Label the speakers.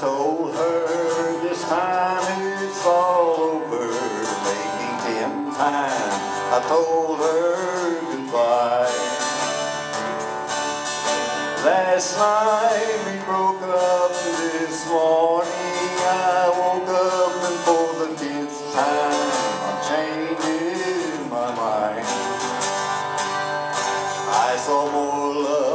Speaker 1: told her this time it's all over, making ten time. I told her goodbye. Last night we broke up. This morning I woke up and for the tenth time I'm changing my mind. I saw more love